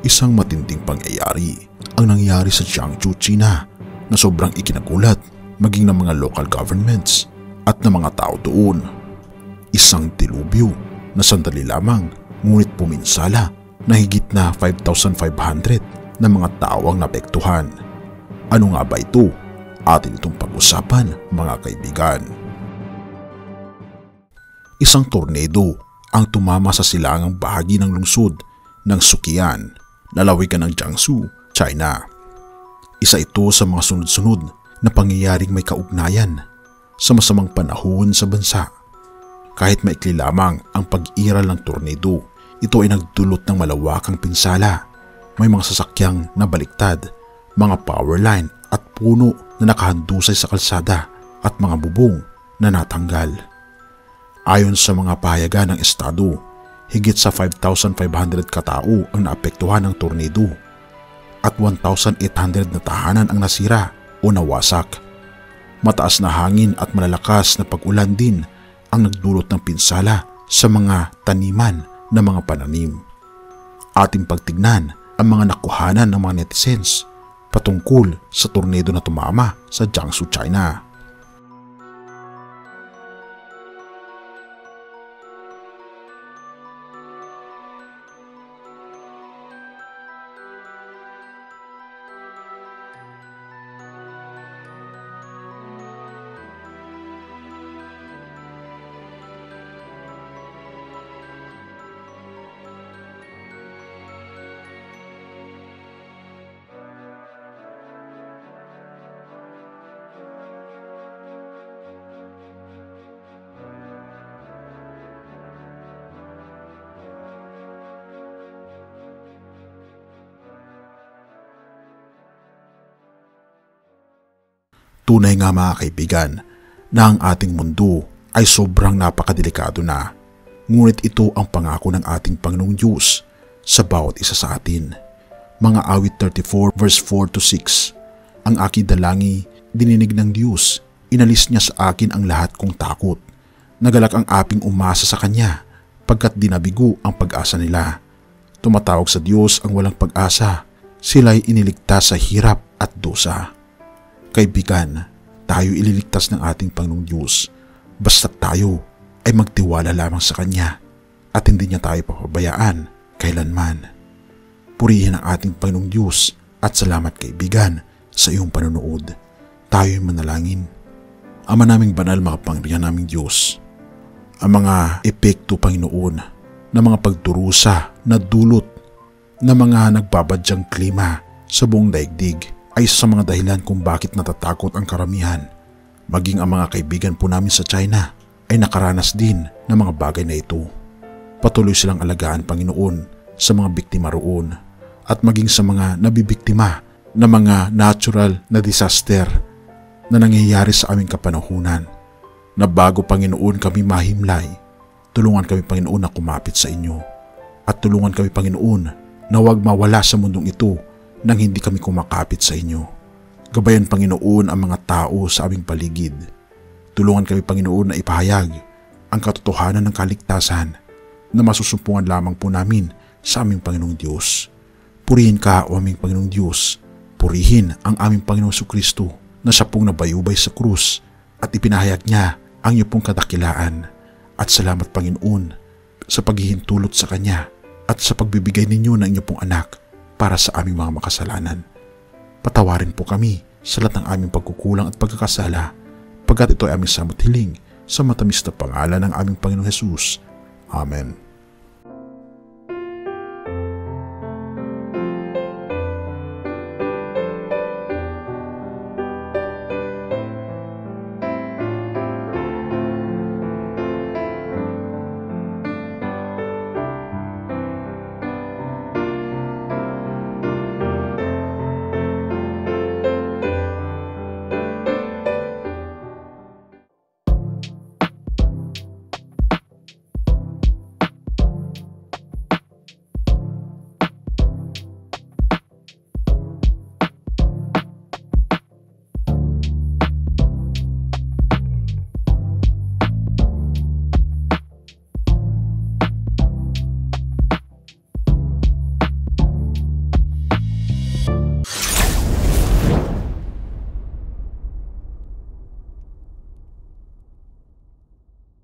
Isang matinding pangyayari ang nangyari sa Jiangsu, China na sobrang ikinagulat maging ng mga local governments at ng mga tao doon. Isang dilubyo na sandali lamang ngunit puminsala na higit na 5,500 na mga tao ang napektuhan. Ano nga ba ito? Atin itong pag-usapan mga kaibigan. Isang tornado ang tumama sa silangang bahagi ng lungsod ng Sukian lalawigan ng Jiangsu, China. Isa ito sa mga sunod-sunod na pangyayaring may kaugnayan sa masamang panahon sa bansa. Kahit maikli lamang ang pag-iral ng tornado, ito ay nagdulot ng malawakang pinsala. May mga sasakyang nabaliktad, mga power line at puno na nakahandusay sa kalsada at mga bubong na natanggal. Ayon sa mga pahayagan ng estado, higit sa 5,500 katao ang naapektuhan ng tornado at 1,800 na tahanan ang nasira o nawasak. Mataas na hangin at malalakas na pag-ulan din ang nagdulot ng pinsala sa mga taniman na mga pananim. Ating pagtignan ang mga nakuhanan ng mga netizens patungkol sa tornado na tumama sa Jiangsu, China. Tunay nga mga kaibigan na ang ating mundo ay sobrang napakadelikado na. Ngunit ito ang pangako ng ating Panginoong Diyos sa bawat isa sa atin. Mga awit 34 verse 4 to 6 Ang aking dalangi, dininig ng Diyos, inalis niya sa akin ang lahat kong takot. Nagalak ang aping umasa sa Kanya pagkat dinabigo ang pag-asa nila. Tumatawag sa Diyos ang walang pag-asa, sila'y iniligtas sa hirap at dosa. Kaibigan, tayo ililigtas ng ating Panginoong Diyos basta tayo ay magtiwala lamang sa Kanya at hindi niya tayo papabayaan kailanman. Purihin ang ating Panginoong Diyos at salamat kaibigan sa iyong panonood. Tayo'y manalangin. Ama naming banal makapangyarihan naming Diyos, ang mga epekto Panginoon ng mga pagdurusa na dulot ng mga nagbabadyang klima sa buong daigdig ay isa sa mga dahilan kung bakit natatakot ang karamihan. Maging ang mga kaibigan po namin sa China ay nakaranas din ng mga bagay na ito. Patuloy silang alagaan Panginoon sa mga biktima roon at maging sa mga nabibiktima na mga natural na disaster na nangyayari sa aming kapanahunan. Na bago Panginoon kami mahimlay, tulungan kami Panginoon na kumapit sa inyo at tulungan kami Panginoon na huwag mawala sa mundong ito nang hindi kami kumakapit sa inyo. Gabayan Panginoon ang mga tao sa aming paligid. Tulungan kami Panginoon na ipahayag ang katotohanan ng kaligtasan na masusumpungan lamang po namin sa aming Panginoong Diyos. Purihin ka o aming Panginoong Diyos. Purihin ang aming Panginoong Kristo na siya pong nabayubay sa krus at ipinahayag niya ang iyo pong kadakilaan. At salamat Panginoon sa paghihintulot sa Kanya at sa pagbibigay ninyo ng inyong pong anak para sa aming mga makasalanan. Patawarin po kami sa lahat ng aming pagkukulang at pagkakasala pagkat ito ay aming samot hiling sa matamis na pangalan ng aming Panginoong Hesus. Amen.